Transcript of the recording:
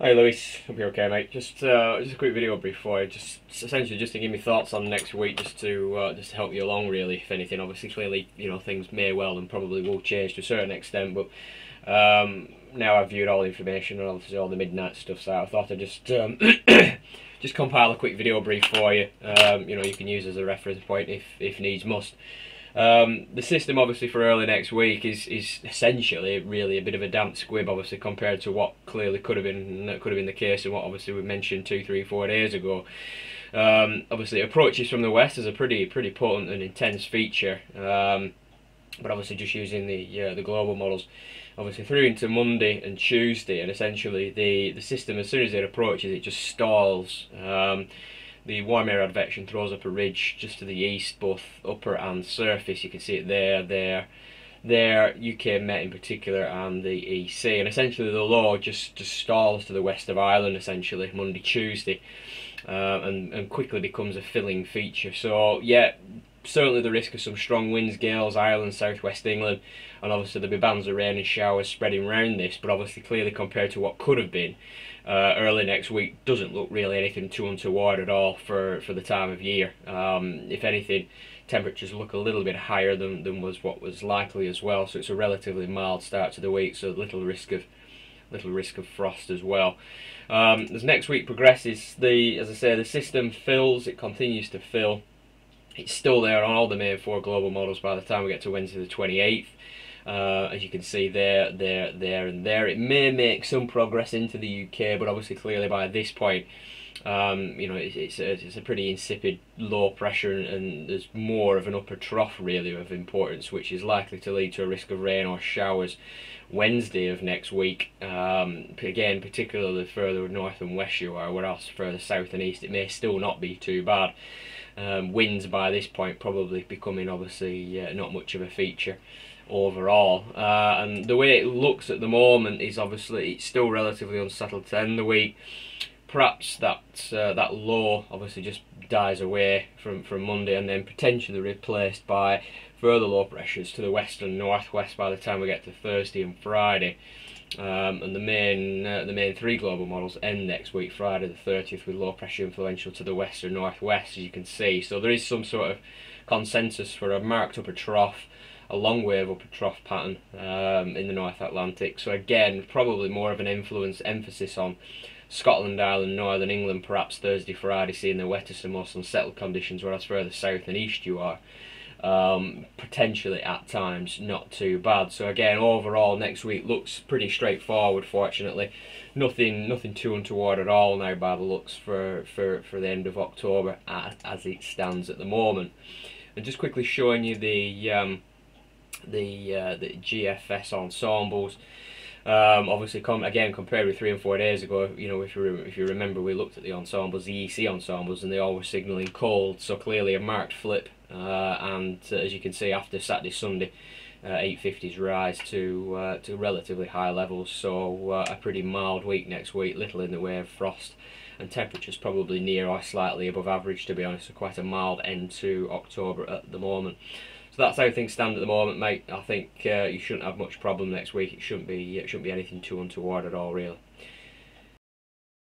Hi Lewis, hope you're okay mate. Just uh, just a quick video brief for you, just essentially just to give me thoughts on next week, just to uh, just to help you along really. If anything, obviously clearly you know things may well and probably will change to a certain extent, but um, now I've viewed all the information and obviously all the midnight stuff, so I thought I'd just um, just compile a quick video brief for you. Um, you know you can use as a reference point if if needs must. Um, the system obviously for early next week is is essentially really a bit of a damp squib obviously compared to what clearly could have been could have been the case and what obviously we mentioned two three four days ago. Um, obviously approaches from the west is a pretty pretty potent and intense feature. Um, but obviously just using the uh, the global models obviously through into Monday and Tuesday and essentially the the system as soon as it approaches it just stalls. Um, the warm air advection throws up a ridge just to the east, both upper and surface. You can see it there, there, there, UK Met in particular, and the EC. And essentially the low just, just stalls to the west of Ireland, essentially, Monday, Tuesday, uh, and, and quickly becomes a filling feature. So, yeah, certainly the risk of some strong winds, gales, Ireland, southwest England, and obviously there'll be bands of rain and showers spreading around this, but obviously clearly compared to what could have been uh, early next week doesn't look really anything too untoward at all for, for the time of year. Um, if anything, temperatures look a little bit higher than, than was what was likely as well, so it's a relatively mild start to the week, so little risk of little risk of frost as well. Um, as next week progresses, the as I say, the system fills, it continues to fill it's still there on all the main four global models by the time we get to Wednesday the 28th. Uh, as you can see there, there, there and there. It may make some progress into the UK, but obviously clearly by this point, um, you know, it's, it's, a, it's a pretty insipid low pressure and, and, there's more of an upper trough really of importance, which is likely to lead to a risk of rain or showers Wednesday of next week. Um, again, particularly further north and west you are, whereas further south and east it may still not be too bad. Um, winds by this point probably becoming obviously uh, not much of a feature overall. Uh, and the way it looks at the moment is obviously it's still relatively unsettled to end the week. Perhaps that uh, that low obviously just dies away from, from Monday and then potentially replaced by further low pressures to the west and northwest by the time we get to Thursday and Friday. Um, and the main uh, the main three global models end next week, Friday the 30th, with low pressure influential to the west and northwest, as you can see. So there is some sort of consensus for a marked upper trough, a long wave upper trough pattern um, in the North Atlantic. So again, probably more of an influence emphasis on Scotland, Ireland, Northern England, perhaps Thursday, Friday, seeing the wettest and most unsettled conditions, whereas further south and east you are um, potentially at times not too bad. So again, overall next week looks pretty straightforward. Fortunately, nothing nothing too untoward at all now by the looks for for for the end of October as, as it stands at the moment. And just quickly showing you the um, the uh, the GFS ensembles. Um, obviously, come again compared with three and four days ago. You know, if you if you remember, we looked at the ensembles, the EC ensembles, and they all were signalling cold. So clearly, a marked flip uh, and uh, as you can see after Saturday Sunday uh, 850s rise to uh, to relatively high levels so uh, a pretty mild week next week little in the way of frost and temperatures probably near or slightly above average to be honest so quite a mild end to October at the moment so that's how things stand at the moment mate. I think uh, you shouldn't have much problem next week. It shouldn't be it shouldn't be anything too untoward at all really